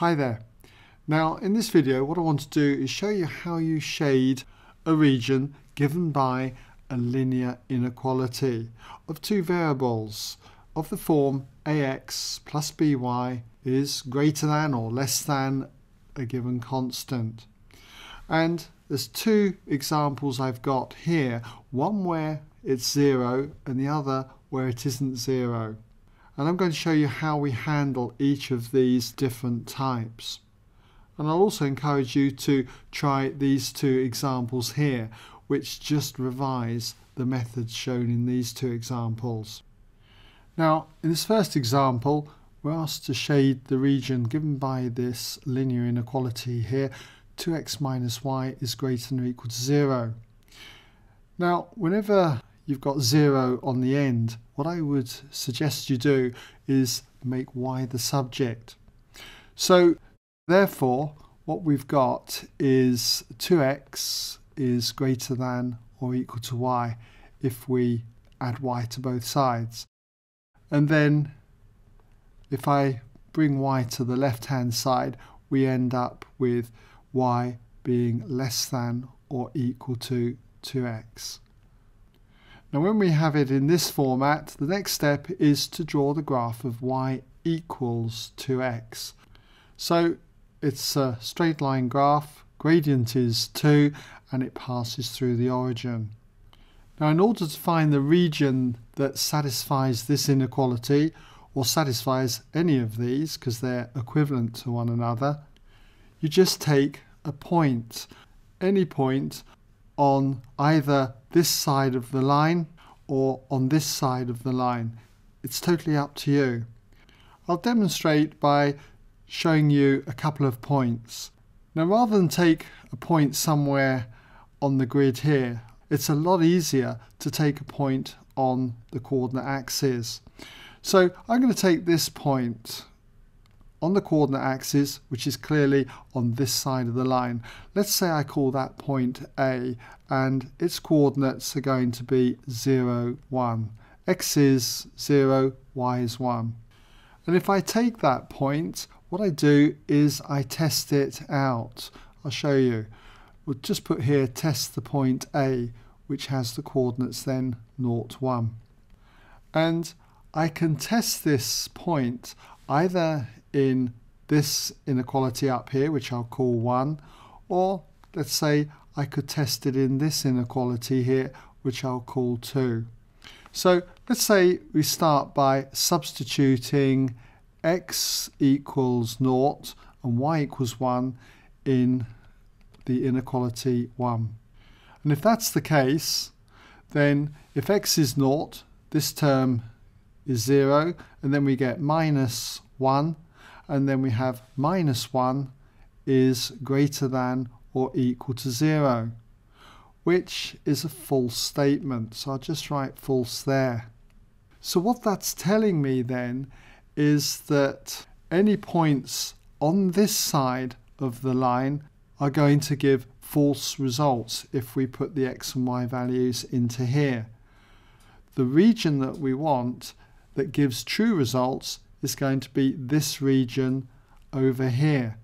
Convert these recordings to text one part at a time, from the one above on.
Hi there. Now in this video what I want to do is show you how you shade a region given by a linear inequality of two variables of the form ax plus by is greater than or less than a given constant. And there's two examples I've got here, one where it's zero and the other where it isn't zero and I'm going to show you how we handle each of these different types. And I'll also encourage you to try these two examples here, which just revise the methods shown in these two examples. Now, in this first example, we're asked to shade the region given by this linear inequality here, 2x minus y is greater than or equal to 0. Now, whenever you've got 0 on the end, what I would suggest you do is make y the subject. So therefore what we've got is 2x is greater than or equal to y if we add y to both sides. And then if I bring y to the left hand side we end up with y being less than or equal to 2x. Now when we have it in this format, the next step is to draw the graph of y equals 2x. So it's a straight line graph, gradient is 2 and it passes through the origin. Now in order to find the region that satisfies this inequality or satisfies any of these because they're equivalent to one another, you just take a point, any point on either this side of the line or on this side of the line. It's totally up to you. I'll demonstrate by showing you a couple of points. Now rather than take a point somewhere on the grid here, it's a lot easier to take a point on the coordinate axes. So I'm going to take this point on the coordinate axis, which is clearly on this side of the line. Let's say I call that point A and its coordinates are going to be 0, 1. x is 0, y is 1. And if I take that point, what I do is I test it out. I'll show you. We'll just put here test the point A, which has the coordinates then 0, 1. And I can test this point either in this inequality up here, which I'll call 1, or let's say I could test it in this inequality here, which I'll call 2. So let's say we start by substituting x equals 0 and y equals 1 in the inequality 1. And if that's the case, then if x is 0, this term is 0, and then we get minus 1 and then we have minus 1 is greater than or equal to 0 which is a false statement so I'll just write false there. So what that's telling me then is that any points on this side of the line are going to give false results if we put the x and y values into here. The region that we want that gives true results is going to be this region over here.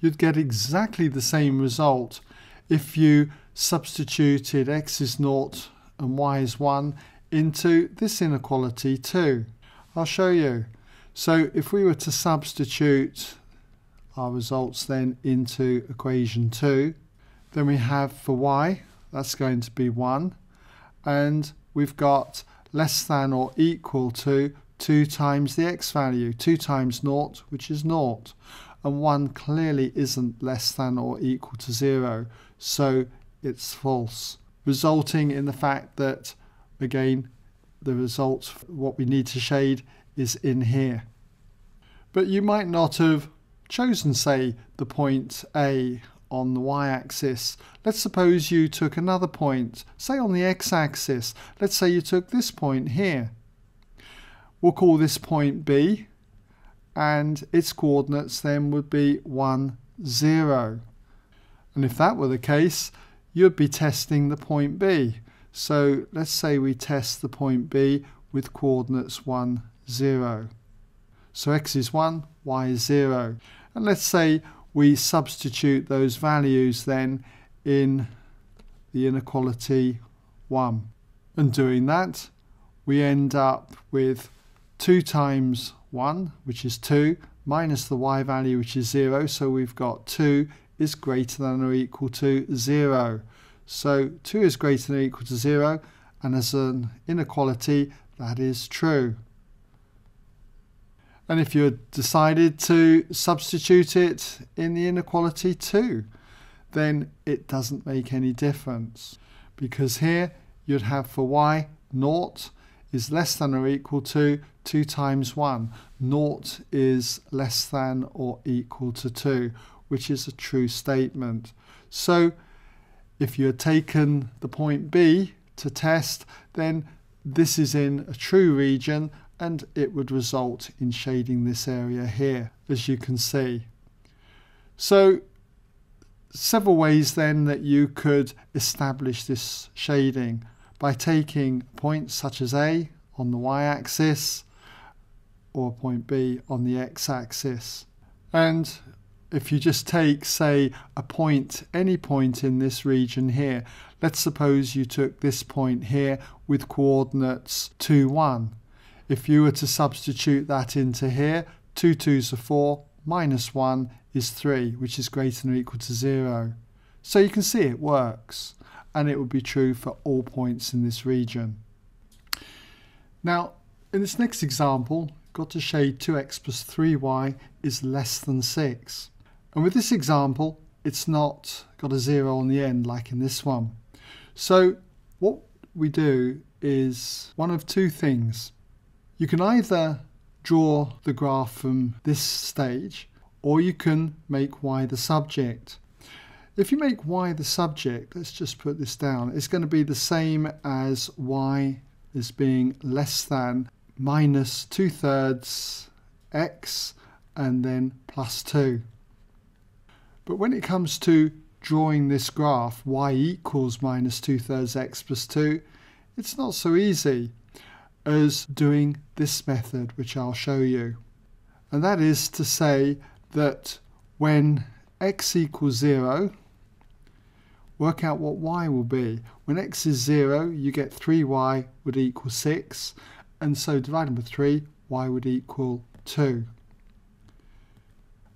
You'd get exactly the same result if you substituted x is 0 and y is 1 into this inequality too. I'll show you. So if we were to substitute our results then into equation 2, then we have for y, that's going to be 1, and we've got less than or equal to 2 times the x value, 2 times 0, which is 0. And 1 clearly isn't less than or equal to 0, so it's false, resulting in the fact that, again, the result, what we need to shade, is in here. But you might not have chosen, say, the point A on the y-axis. Let's suppose you took another point, say on the x-axis. Let's say you took this point here. We'll call this point B and its coordinates then would be 1, 0. And if that were the case, you'd be testing the point B. So let's say we test the point B with coordinates 1, 0. So x is 1, y is 0. And let's say we substitute those values then in the inequality 1. And doing that, we end up with 2 times 1, which is 2, minus the y value, which is 0. So we've got 2 is greater than or equal to 0. So 2 is greater than or equal to 0, and as an inequality, that is true. And if you decided to substitute it in the inequality 2, then it doesn't make any difference. Because here you'd have for y, naught is less than or equal to 2 times 1. Naught is less than or equal to 2, which is a true statement. So if you had taken the point B to test, then this is in a true region and it would result in shading this area here, as you can see. So several ways then that you could establish this shading by taking points such as A on the y-axis or point B on the x-axis. And if you just take, say, a point, any point in this region here, let's suppose you took this point here with coordinates 2, 1. If you were to substitute that into here, 2 2s are 4, minus 1 is 3, which is greater than or equal to 0. So you can see it works, and it would be true for all points in this region. Now, in this next example, got to shade 2x plus 3y is less than 6. And with this example, it's not got a zero on the end like in this one. So what we do is one of two things. You can either draw the graph from this stage or you can make y the subject. If you make y the subject, let's just put this down, it's going to be the same as y as being less than minus 2 thirds x and then plus 2. But when it comes to drawing this graph, y equals minus 2 thirds x plus 2, it's not so easy as doing this method, which I'll show you. And that is to say that when x equals 0, work out what y will be. When x is 0, you get 3y would equal 6, and so dividing by 3, y would equal 2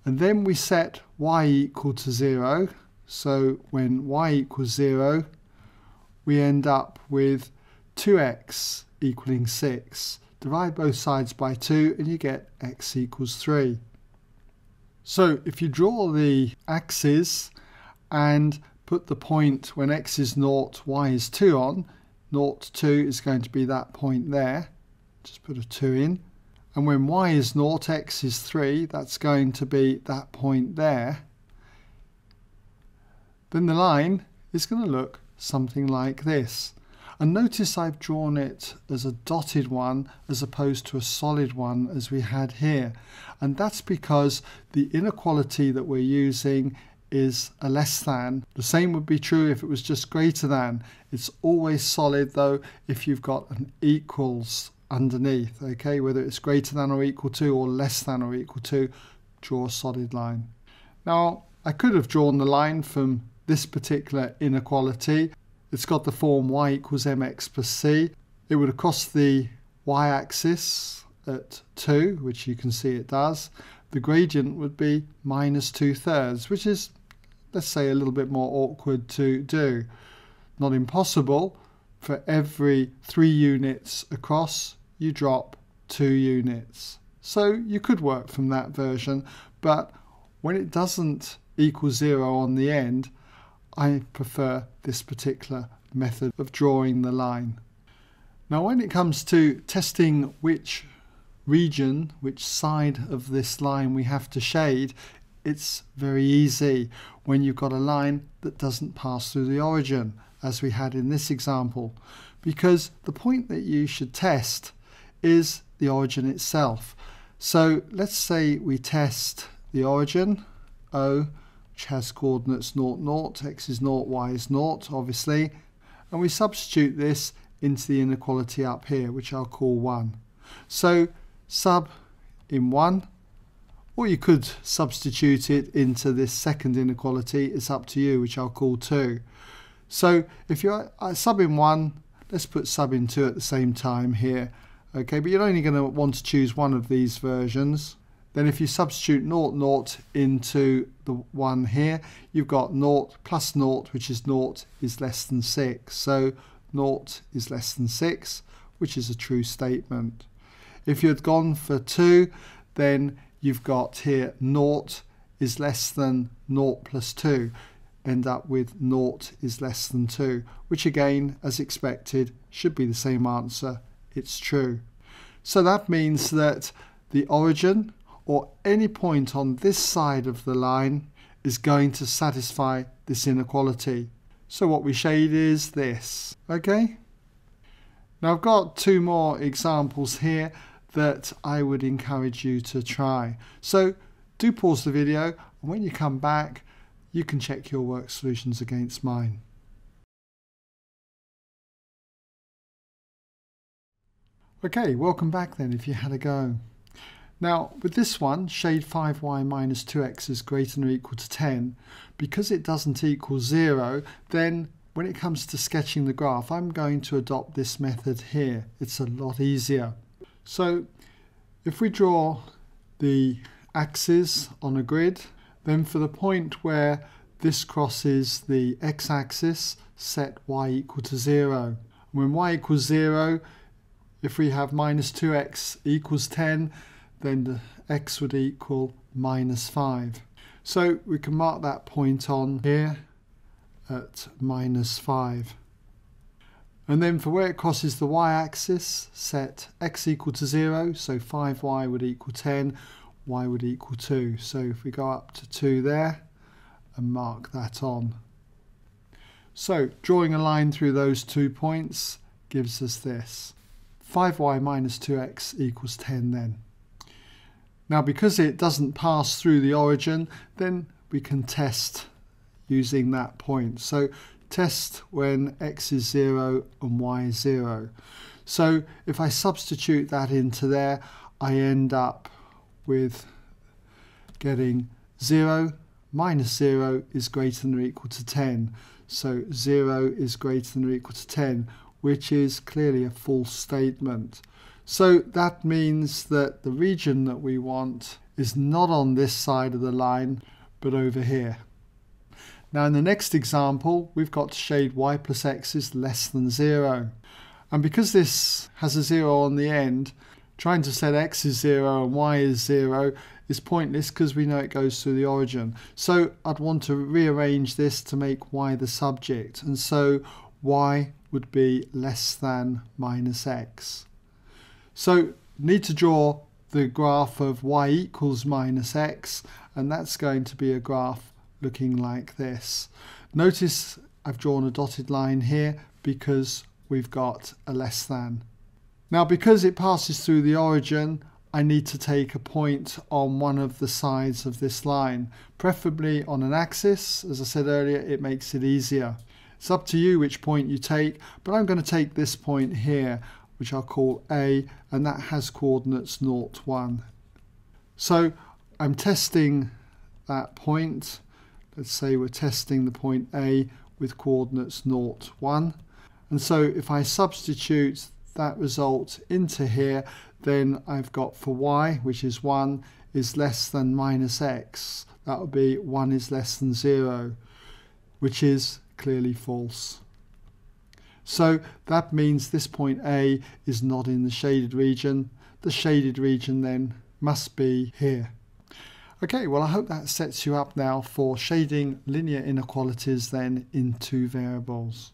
and then we set y equal to 0 so when y equals 0 we end up with 2x equaling 6 divide both sides by 2 and you get x equals 3 so if you draw the axes and put the point when x is 0 y is 2 on 0 2 is going to be that point there just put a 2 in and when y is 0, x is 3, that's going to be that point there. Then the line is going to look something like this. And notice I've drawn it as a dotted one as opposed to a solid one as we had here. And that's because the inequality that we're using is a less than. The same would be true if it was just greater than. It's always solid though if you've got an equals underneath, okay, whether it's greater than or equal to or less than or equal to, draw a solid line. Now, I could have drawn the line from this particular inequality. It's got the form y equals mx plus c. It would have the y-axis at 2, which you can see it does. The gradient would be minus 2 thirds, which is, let's say, a little bit more awkward to do. Not impossible. For every 3 units across, you drop two units. So you could work from that version, but when it doesn't equal zero on the end, I prefer this particular method of drawing the line. Now when it comes to testing which region, which side of this line we have to shade, it's very easy when you've got a line that doesn't pass through the origin, as we had in this example, because the point that you should test is the origin itself. So let's say we test the origin, O, which has coordinates 0, 0, x is 0, y is 0, obviously, and we substitute this into the inequality up here, which I'll call 1. So sub in 1, or you could substitute it into this second inequality. It's up to you, which I'll call 2. So if you're uh, sub in 1, let's put sub in 2 at the same time here. Okay, but you're only going to want to choose one of these versions. Then if you substitute 0, 0 into the one here, you've got 0 plus 0, which is 0, is less than 6. So 0 is less than 6, which is a true statement. If you had gone for 2, then you've got here 0 is less than 0 plus 2. End up with 0 is less than 2, which again, as expected, should be the same answer. It's true. So that means that the origin or any point on this side of the line is going to satisfy this inequality. So what we shade is this, okay? Now I've got two more examples here that I would encourage you to try. So do pause the video and when you come back you can check your work solutions against mine. Okay, welcome back then if you had a go. Now with this one, shade 5y minus 2x is greater than or equal to 10. Because it doesn't equal 0, then when it comes to sketching the graph, I'm going to adopt this method here. It's a lot easier. So if we draw the axes on a grid, then for the point where this crosses the x-axis, set y equal to 0. When y equals 0, if we have minus 2x equals 10, then the x would equal minus 5. So we can mark that point on here at minus 5. And then for where it crosses the y-axis, set x equal to 0, so 5y would equal 10, y would equal 2. So if we go up to 2 there and mark that on. So drawing a line through those two points gives us this. 5y minus 2x equals 10 then. Now because it doesn't pass through the origin, then we can test using that point. So test when x is 0 and y is 0. So if I substitute that into there, I end up with getting 0 minus 0 is greater than or equal to 10. So 0 is greater than or equal to 10, which is clearly a false statement. So that means that the region that we want is not on this side of the line, but over here. Now in the next example, we've got to shade y plus x is less than 0. And because this has a 0 on the end, trying to set x is 0 and y is 0 is pointless because we know it goes through the origin. So I'd want to rearrange this to make y the subject. And so y would be less than minus x. So need to draw the graph of y equals minus x and that's going to be a graph looking like this. Notice I've drawn a dotted line here because we've got a less than. Now because it passes through the origin I need to take a point on one of the sides of this line, preferably on an axis. As I said earlier, it makes it easier. It's up to you which point you take, but I'm going to take this point here which I'll call A, and that has coordinates 0, 1. So I'm testing that point. Let's say we're testing the point A with coordinates 0, 1. And so if I substitute that result into here, then I've got for y, which is 1, is less than minus x. That would be 1 is less than 0, which is clearly false. So that means this point A is not in the shaded region. The shaded region then must be here. Okay, well I hope that sets you up now for shading linear inequalities then in two variables.